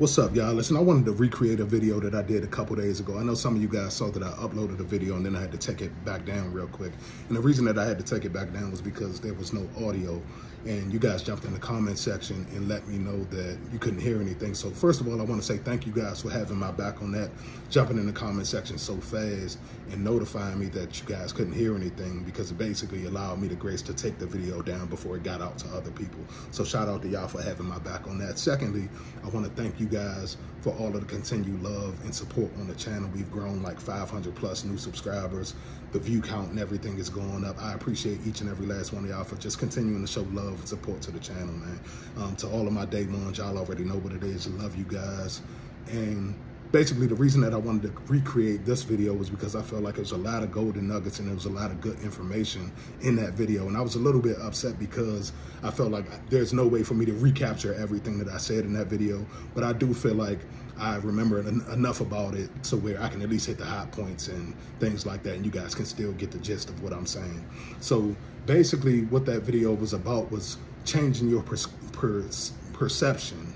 What's up, y'all? Listen, I wanted to recreate a video that I did a couple days ago. I know some of you guys saw that I uploaded a video and then I had to take it back down real quick. And the reason that I had to take it back down was because there was no audio and you guys jumped in the comment section and let me know that you couldn't hear anything. So first of all, I want to say thank you guys for having my back on that, jumping in the comment section so fast and notifying me that you guys couldn't hear anything because it basically allowed me the grace to take the video down before it got out to other people. So shout out to y'all for having my back on that. Secondly, I want to thank you guys for all of the continued love and support on the channel. We've grown like 500 plus new subscribers. The view count and everything is going up. I appreciate each and every last one of y'all for just continuing to show love and support to the channel, man. Um, to all of my day ones, y'all already know what it is. Love you guys. And basically the reason that I wanted to recreate this video was because I felt like there was a lot of golden nuggets and there was a lot of good information in that video. And I was a little bit upset because I felt like there's no way for me to recapture everything that I said in that video. But I do feel like I remember en enough about it to where I can at least hit the hot points and things like that. And you guys can still get the gist of what I'm saying. So basically what that video was about was changing your per per perception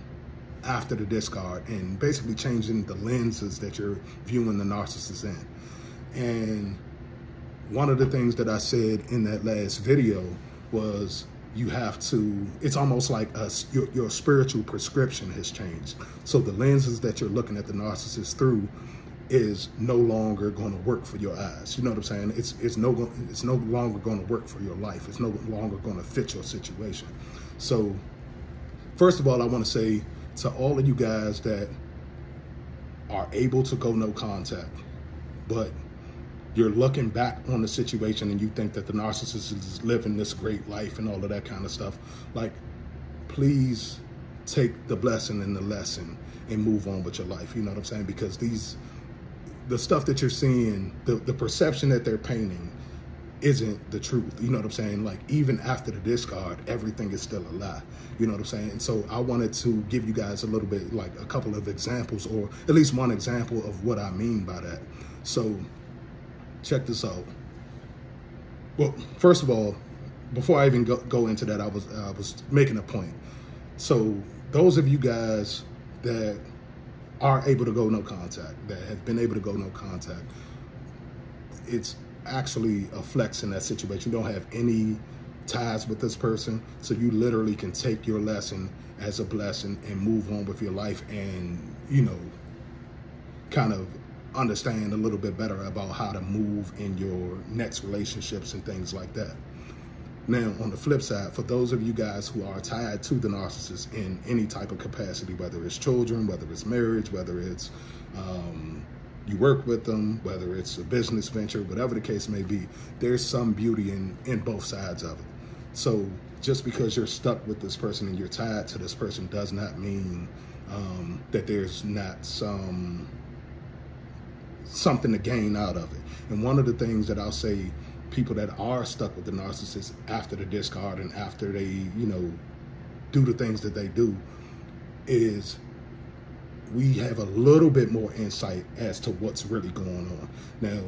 after the discard and basically changing the lenses that you're viewing the narcissist in. And one of the things that I said in that last video was you have to, it's almost like a, your, your spiritual prescription has changed. So the lenses that you're looking at the narcissist through is no longer going to work for your eyes. You know what I'm saying? It's it's no it's no longer going to work for your life. It's no longer going to fit your situation. So, first of all, I want to say to all of you guys that are able to go no contact, but you're looking back on the situation and you think that the narcissist is living this great life and all of that kind of stuff, like, please take the blessing and the lesson and move on with your life. You know what I'm saying? Because these, the stuff that you're seeing, the, the perception that they're painting isn't the truth. You know what I'm saying? Like even after the discard, everything is still a lie. You know what I'm saying? So I wanted to give you guys a little bit, like a couple of examples or at least one example of what I mean by that. So check this out. Well, first of all, before I even go, go into that, I was, I was making a point. So those of you guys that are able to go no contact, that have been able to go no contact, it's actually a flex in that situation. You don't have any ties with this person. So you literally can take your lesson as a blessing and move on with your life and, you know, kind of understand a little bit better about how to move in your next relationships and things like that. Now, on the flip side, for those of you guys who are tied to the narcissist in any type of capacity, whether it's children, whether it's marriage, whether it's um, you work with them, whether it's a business venture, whatever the case may be, there's some beauty in, in both sides of it. So just because you're stuck with this person and you're tied to this person does not mean um, that there's not some something to gain out of it. And one of the things that I'll say people that are stuck with the narcissist after the discard and after they, you know, do the things that they do is we have a little bit more insight as to what's really going on. Now,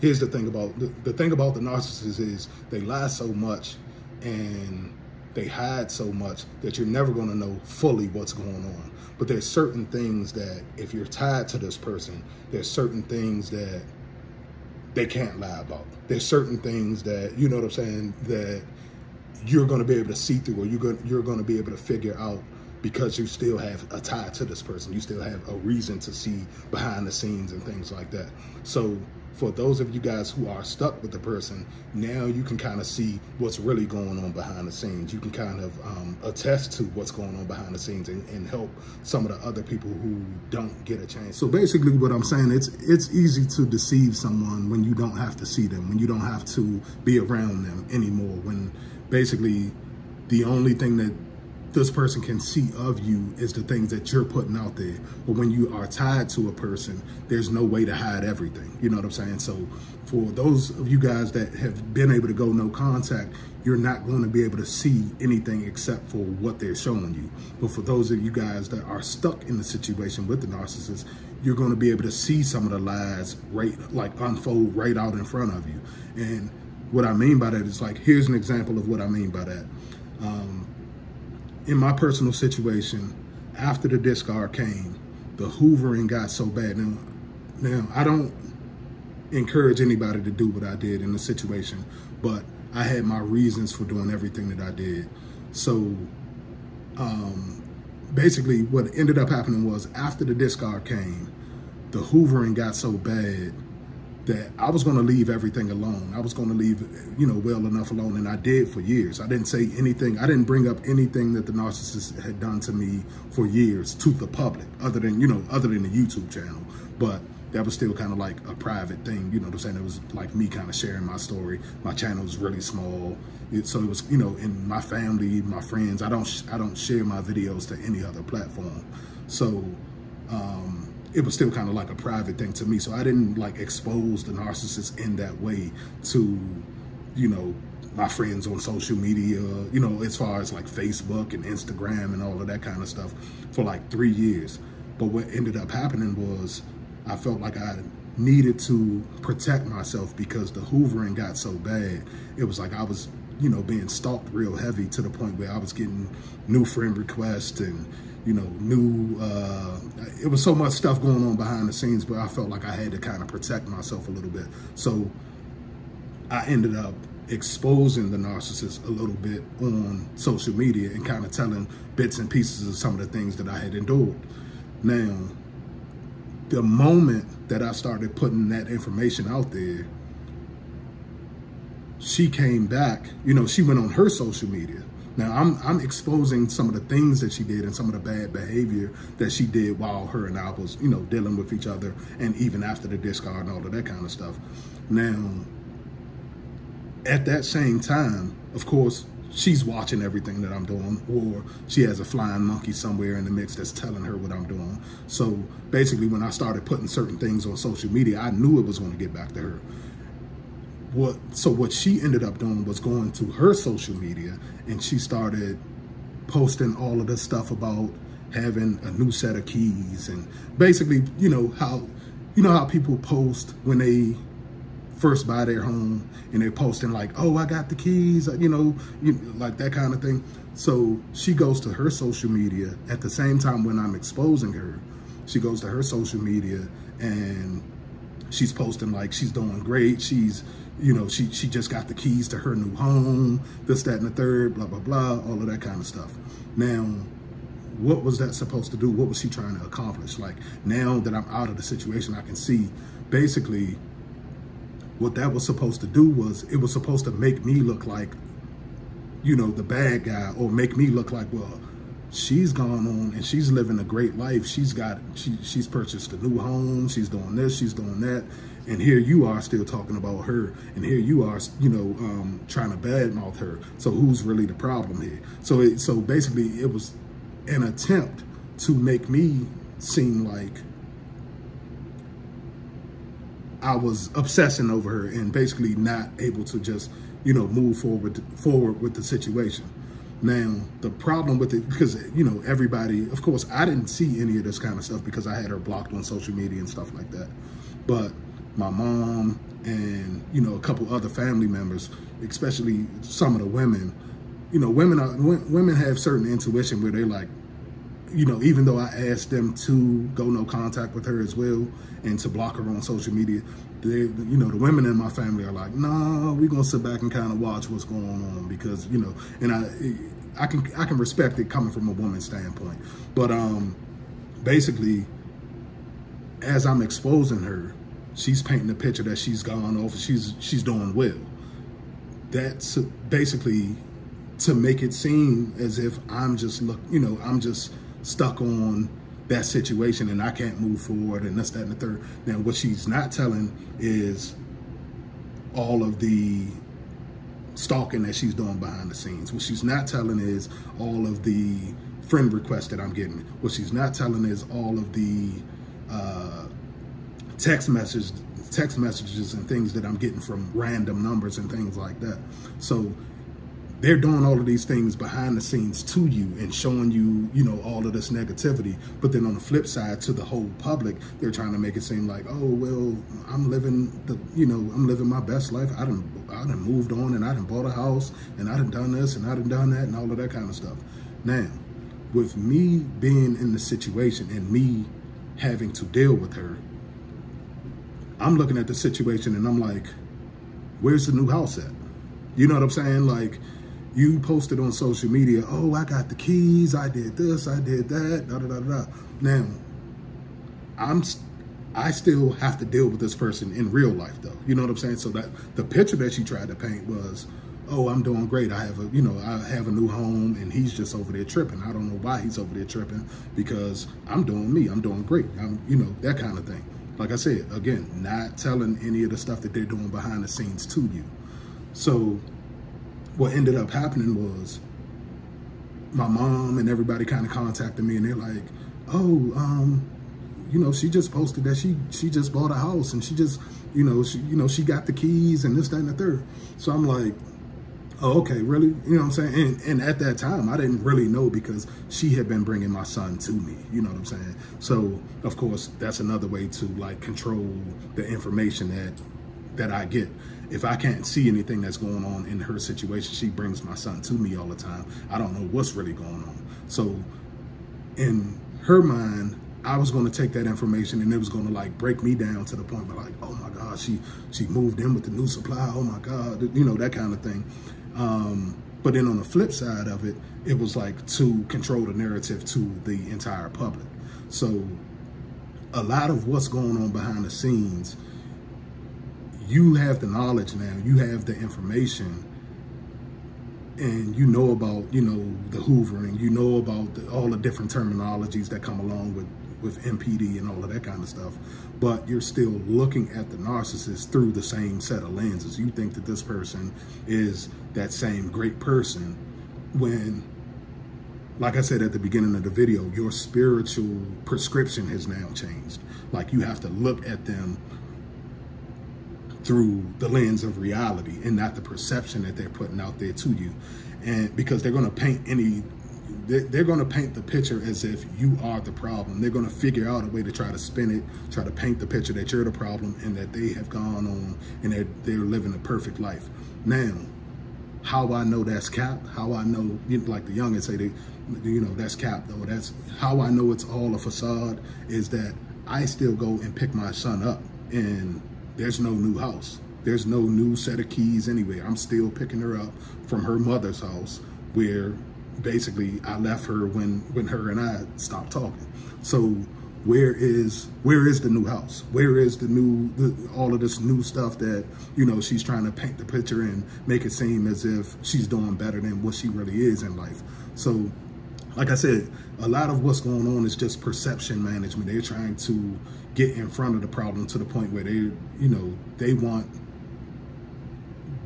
here's the thing about the, the thing about the narcissist is they lie so much and they hide so much that you're never going to know fully what's going on. But there's certain things that if you're tied to this person, there's certain things that they can't lie about. There's certain things that, you know what I'm saying, that you're going to be able to see through or you're going, you're going to be able to figure out because you still have a tie to this person. You still have a reason to see behind the scenes and things like that. So for those of you guys who are stuck with the person, now you can kind of see what's really going on behind the scenes. You can kind of um, attest to what's going on behind the scenes and, and, help some of the other people who don't get a chance. So basically what I'm saying, it's, it's easy to deceive someone when you don't have to see them, when you don't have to be around them anymore, when basically the only thing that this person can see of you is the things that you're putting out there. But when you are tied to a person, there's no way to hide everything. You know what I'm saying? So for those of you guys that have been able to go no contact, you're not going to be able to see anything except for what they're showing you. But for those of you guys that are stuck in the situation with the narcissist, you're going to be able to see some of the lies right, like unfold right out in front of you. And what I mean by that is like, here's an example of what I mean by that. Um, in my personal situation, after the discard came, the hoovering got so bad. Now, now I don't encourage anybody to do what I did in the situation, but I had my reasons for doing everything that I did. So um, basically what ended up happening was after the discard came, the hoovering got so bad that I was going to leave everything alone. I was going to leave, you know, well enough alone. And I did for years. I didn't say anything. I didn't bring up anything that the narcissist had done to me for years to the public, other than, you know, other than the YouTube channel. But that was still kind of like a private thing. You know what I'm saying? It was like me kind of sharing my story. My channel was really small. It, so it was, you know, in my family, my friends, I don't, I don't share my videos to any other platform. So, um, it was still kind of like a private thing to me. So I didn't like expose the narcissist in that way to, you know, my friends on social media, you know, as far as like Facebook and Instagram and all of that kind of stuff for like three years. But what ended up happening was I felt like I needed to protect myself because the hoovering got so bad. It was like I was, you know, being stalked real heavy to the point where I was getting new friend requests and, you know, new, uh, it was so much stuff going on behind the scenes, but I felt like I had to kind of protect myself a little bit. So I ended up exposing the narcissist a little bit on social media and kind of telling bits and pieces of some of the things that I had endured. Now, the moment that I started putting that information out there, she came back, you know, she went on her social media now I'm I'm exposing some of the things that she did and some of the bad behavior that she did while her and I was, you know, dealing with each other and even after the discard and all of that kind of stuff. Now, at that same time, of course, she's watching everything that I'm doing, or she has a flying monkey somewhere in the mix that's telling her what I'm doing. So basically, when I started putting certain things on social media, I knew it was going to get back to her what so what she ended up doing was going to her social media and she started posting all of this stuff about having a new set of keys and basically you know how you know how people post when they first buy their home and they're posting like oh i got the keys you know you, like that kind of thing. So she goes to her social media at the same time when i'm exposing her she goes to her social media and she's posting like she's doing great she's you know, she, she just got the keys to her new home, this, that, and the third, blah, blah, blah, all of that kind of stuff. Now, what was that supposed to do? What was she trying to accomplish? Like, now that I'm out of the situation, I can see basically what that was supposed to do was it was supposed to make me look like, you know, the bad guy or make me look like, well, she's gone on and she's living a great life. She's got, she, she's purchased a new home. She's doing this, she's doing that. And here you are still talking about her. And here you are, you know, um, trying to badmouth her. So who's really the problem here? So, it, so basically it was an attempt to make me seem like I was obsessing over her and basically not able to just, you know, move forward forward with the situation. Now, the problem with it, because, you know, everybody, of course, I didn't see any of this kind of stuff because I had her blocked on social media and stuff like that. But my mom and, you know, a couple other family members, especially some of the women, you know, women are, women have certain intuition where they're like, you know, even though I asked them to go no contact with her as well and to block her on social media, they, you know, the women in my family are like, nah, we're gonna sit back and kind of watch what's going on because, you know, and I, I can, I can respect it coming from a woman's standpoint, but um, basically, as I'm exposing her, she's painting a picture that she's gone off, she's she's doing well. That's basically to make it seem as if I'm just look, you know, I'm just stuck on that situation and I can't move forward and that's that, and the third. Now, what she's not telling is all of the stalking that she's doing behind the scenes. What she's not telling is all of the friend requests that I'm getting. What she's not telling is all of the uh, text messages, text messages and things that I'm getting from random numbers and things like that. So they're doing all of these things behind the scenes to you and showing you, you know, all of this negativity. But then on the flip side, to the whole public, they're trying to make it seem like, oh, well, I'm living the, you know, I'm living my best life. I done, I done moved on and I done bought a house and I done done this and I done done that and all of that kind of stuff. Now, with me being in the situation and me having to deal with her, I'm looking at the situation and I'm like, where's the new house at? You know what I'm saying? Like, you posted on social media, oh, I got the keys, I did this, I did that, da da da da. Now, I'm I still have to deal with this person in real life though. You know what I'm saying? So that the picture that she tried to paint was, oh, I'm doing great. I have a, you know, I have a new home and he's just over there tripping. I don't know why he's over there tripping because I'm doing me. I'm doing great. I'm, you know, that kind of thing. Like I said, again, not telling any of the stuff that they're doing behind the scenes to you. So what ended up happening was my mom and everybody kind of contacted me and they're like, oh, um, you know, she just posted that she she just bought a house and she just, you know, she you know she got the keys and this, that, and the third. So I'm like, oh, okay, really? You know what I'm saying? And, and at that time, I didn't really know because she had been bringing my son to me. You know what I'm saying? So of course, that's another way to like control the information that that I get. If I can't see anything that's going on in her situation, she brings my son to me all the time. I don't know what's really going on. So in her mind, I was going to take that information and it was going to like break me down to the point where like, oh my God, she she moved in with the new supply. Oh my God, you know, that kind of thing. Um, but then on the flip side of it, it was like to control the narrative to the entire public. So a lot of what's going on behind the scenes, you have the knowledge now, you have the information and you know about, you know, the hoovering, you know about the, all the different terminologies that come along with with NPD and all of that kind of stuff, but you're still looking at the narcissist through the same set of lenses. You think that this person is that same great person when, like I said at the beginning of the video, your spiritual prescription has now changed. Like you have to look at them through the lens of reality and not the perception that they're putting out there to you. And because they're going to paint any they're going to paint the picture as if you are the problem. They're going to figure out a way to try to spin it, try to paint the picture that you're the problem and that they have gone on and that they're living a perfect life. Now, how I know that's cap, how I know, like the youngins say, they, you know, that's cap though. That's how I know it's all a facade is that I still go and pick my son up and there's no new house. There's no new set of keys anyway. I'm still picking her up from her mother's house where basically I left her when when her and I stopped talking. So where is where is the new house? Where is the new the, all of this new stuff that you know she's trying to paint the picture and make it seem as if she's doing better than what she really is in life. So like I said, a lot of what's going on is just perception management. They're trying to get in front of the problem to the point where they, you know, they want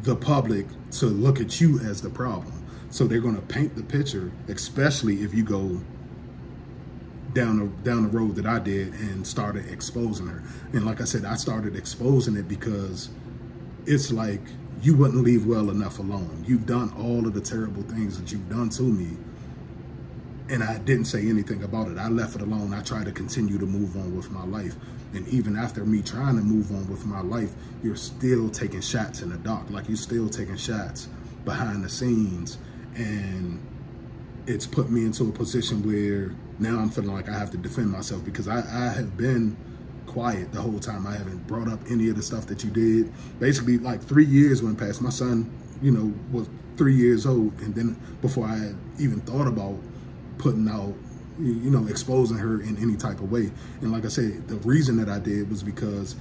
the public to look at you as the problem. So they're going to paint the picture, especially if you go down the down the road that I did and started exposing her. And like I said, I started exposing it because it's like you wouldn't leave well enough alone. You've done all of the terrible things that you've done to me. And I didn't say anything about it. I left it alone. I tried to continue to move on with my life. And even after me trying to move on with my life, you're still taking shots in the dark. Like you're still taking shots behind the scenes and it's put me into a position where now I'm feeling like I have to defend myself because I, I have been quiet the whole time. I haven't brought up any of the stuff that you did. Basically, like three years went past. My son, you know, was three years old, and then before I even thought about putting out, you know, exposing her in any type of way. And like I said, the reason that I did was because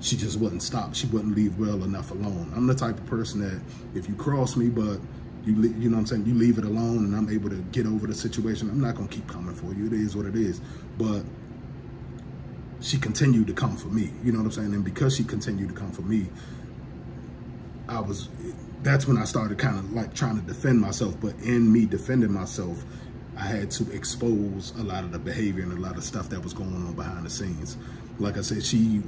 she just wouldn't stop. She wouldn't leave well enough alone. I'm the type of person that if you cross me, but you, you know what I'm saying? You leave it alone and I'm able to get over the situation. I'm not going to keep coming for you. It is what it is. But she continued to come for me. You know what I'm saying? And because she continued to come for me, I was, that's when I started kind of like trying to defend myself. But in me defending myself, I had to expose a lot of the behavior and a lot of stuff that was going on behind the scenes. Like I said, she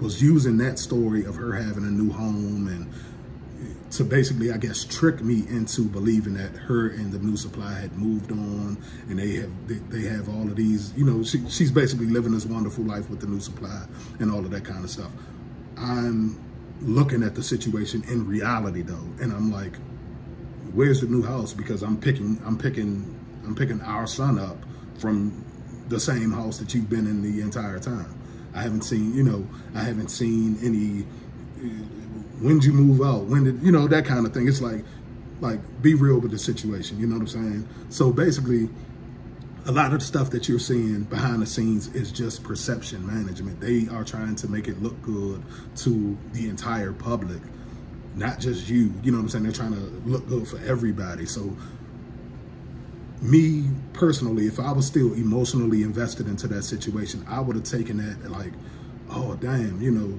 was using that story of her having a new home and to basically, I guess, trick me into believing that her and the new supply had moved on, and they have they, they have all of these. You know, she, she's basically living this wonderful life with the new supply and all of that kind of stuff. I'm looking at the situation in reality though, and I'm like, where's the new house? Because I'm picking, I'm picking, I'm picking our son up from the same house that you've been in the entire time. I haven't seen, you know, I haven't seen any, when did you move out? When did, you know, that kind of thing. It's like, like, be real with the situation. You know what I'm saying? So basically, a lot of the stuff that you're seeing behind the scenes is just perception management. They are trying to make it look good to the entire public, not just you. You know what I'm saying? They're trying to look good for everybody. So me personally, if I was still emotionally invested into that situation, I would have taken that like, oh damn, you know,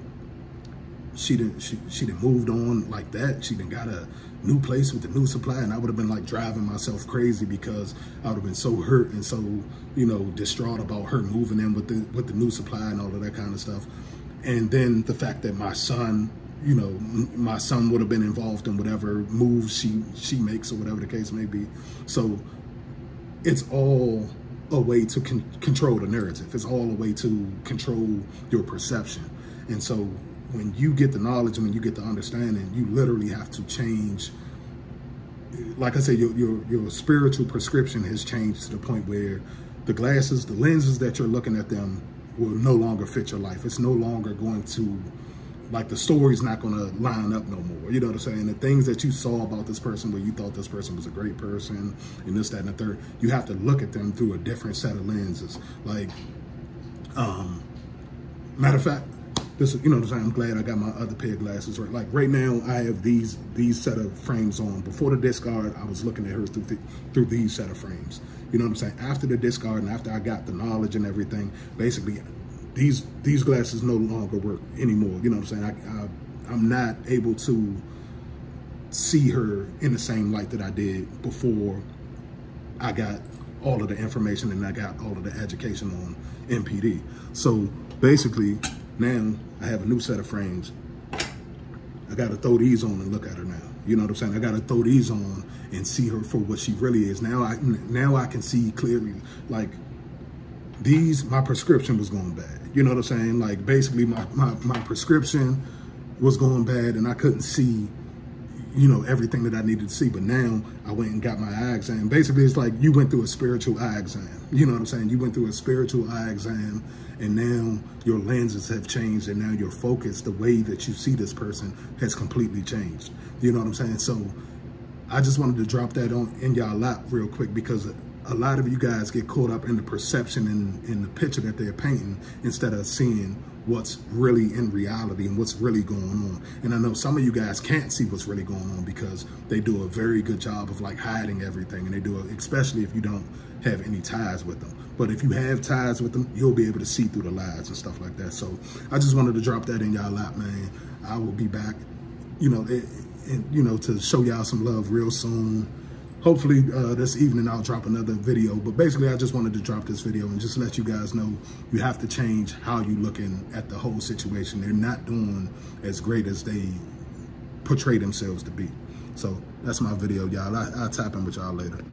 she didn't she she didn't moved on like that. She didn't got a new place with a new supply, and I would have been like driving myself crazy because I would have been so hurt and so you know distraught about her moving in with the with the new supply and all of that kind of stuff. And then the fact that my son, you know, my son would have been involved in whatever moves she she makes or whatever the case may be. So it's all a way to con control the narrative. It's all a way to control your perception. And so when you get the knowledge and when you get the understanding, you literally have to change. Like I said, your, your, your spiritual prescription has changed to the point where the glasses, the lenses that you're looking at them will no longer fit your life. It's no longer going to like the story's not going to line up no more. You know what I'm saying? The things that you saw about this person where you thought this person was a great person and this, that, and the third, you have to look at them through a different set of lenses. Like, um, matter of fact, this is, you know what I'm saying? I'm glad I got my other pair of glasses right. Like right now, I have these these set of frames on. Before the discard, I was looking at her through, through these set of frames. You know what I'm saying? After the discard and after I got the knowledge and everything, basically these these glasses no longer work anymore. You know what I'm saying? I, I I'm not able to see her in the same light that I did before I got all of the information and I got all of the education on NPD. So basically now I have a new set of frames. I got to throw these on and look at her now. You know what I'm saying? I got to throw these on and see her for what she really is. Now I now I can see clearly like these my prescription was going bad. You know what I'm saying? Like basically my, my, my prescription was going bad and I couldn't see, you know, everything that I needed to see. But now I went and got my eye exam. Basically, it's like you went through a spiritual eye exam. You know what I'm saying? You went through a spiritual eye exam and now your lenses have changed and now your focus, the way that you see this person has completely changed. You know what I'm saying? So I just wanted to drop that on in y'all lap real quick because a lot of you guys get caught up in the perception and in the picture that they're painting instead of seeing what's really in reality and what's really going on. And I know some of you guys can't see what's really going on because they do a very good job of like hiding everything and they do it, especially if you don't have any ties with them. But if you have ties with them, you'll be able to see through the lies and stuff like that. So I just wanted to drop that in y'all lap, man. I will be back, you know, it, it, you know, to show y'all some love real soon hopefully uh, this evening I'll drop another video. But basically, I just wanted to drop this video and just let you guys know you have to change how you looking at the whole situation. They're not doing as great as they portray themselves to be. So that's my video, y'all. I'll tap in with y'all later.